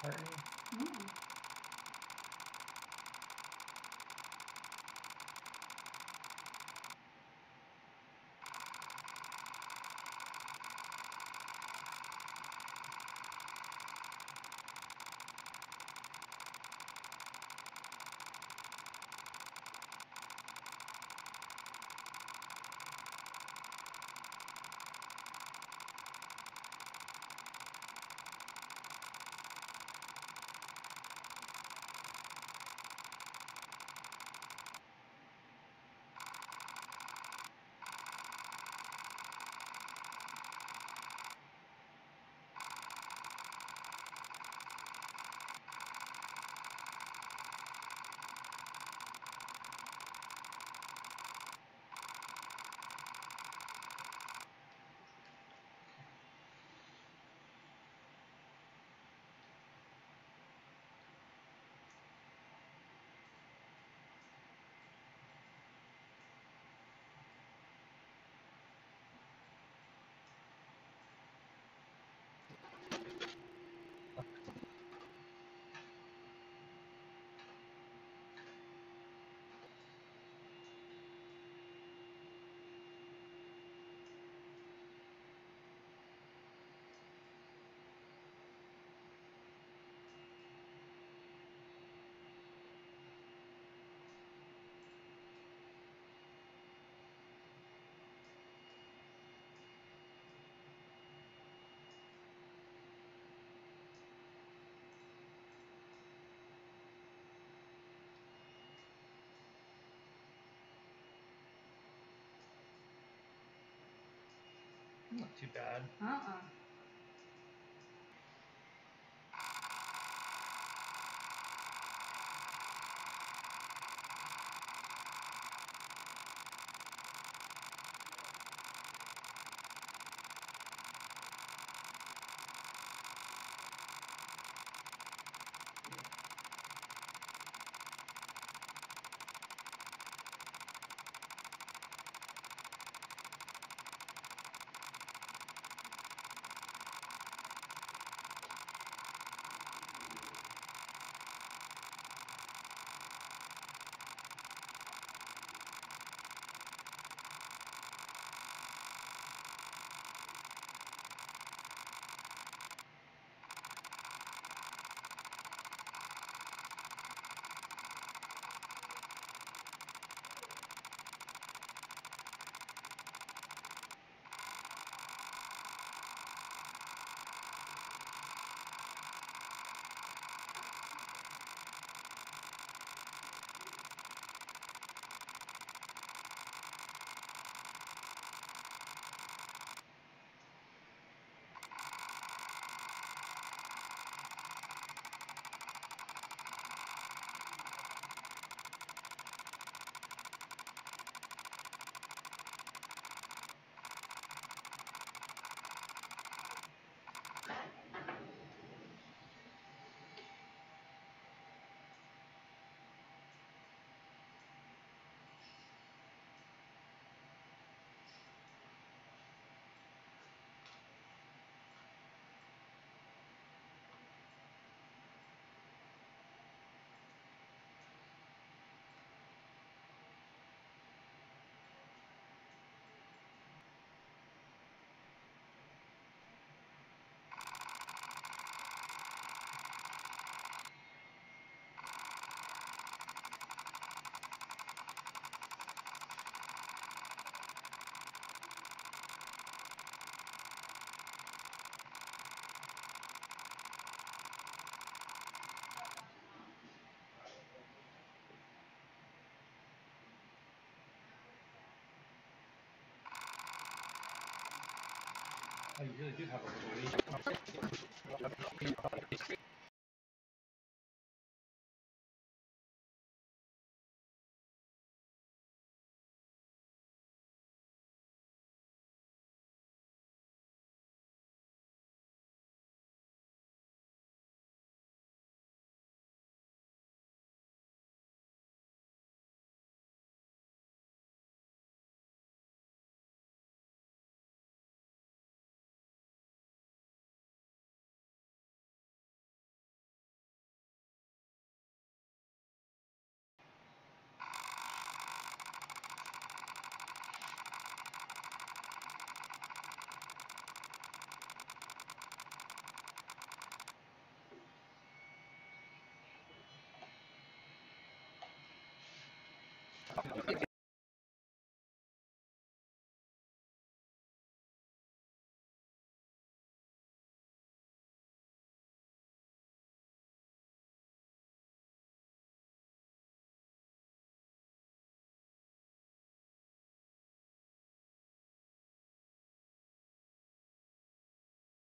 partner Not too bad. Uh-uh. 他一个人就差不多。